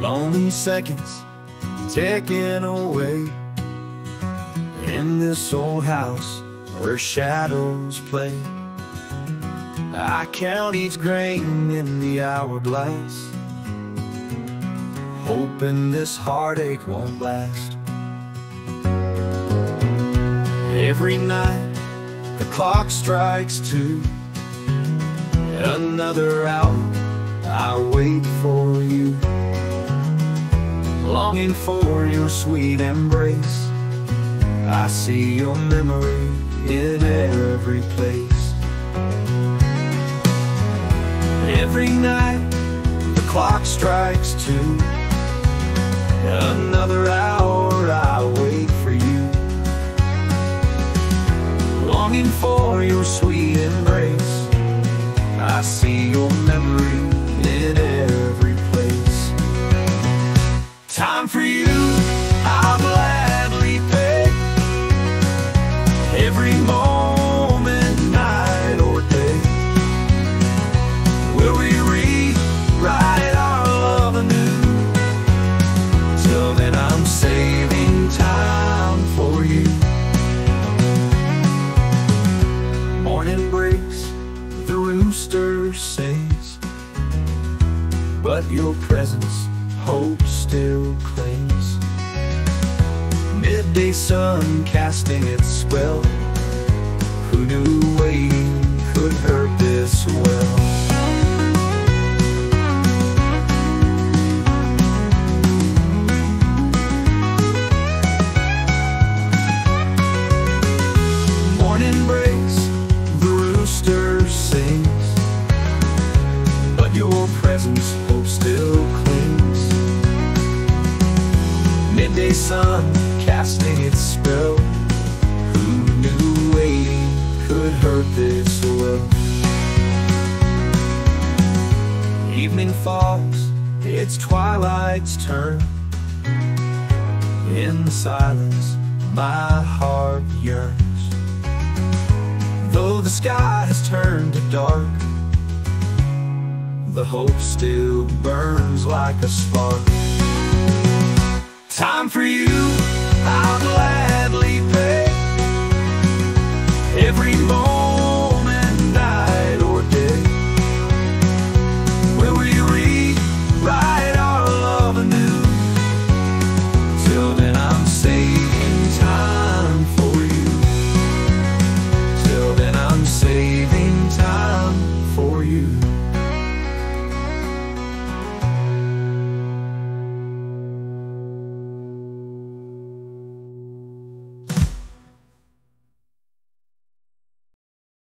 Lonely seconds ticking away In this old house where shadows play. I count each grain in the hourglass Hoping this heartache won't last. Every night the clock strikes two Another hour I wait for you Longing for your sweet embrace. I see your memory in every place. Every night the clock strikes two. Another hour I wait for you. Longing for your sweet embrace. I see your memory in every But your presence, hope still clings Midday sun casting its spell. Who knew waiting could hurt this well? Morning breaks, the rooster sings. But your presence, Midday sun casting its spell. Who knew waiting could hurt this well Evening falls, it's twilight's turn. In the silence, my heart yearns. Though the sky has turned to dark The hope still burns like a spark Time for you,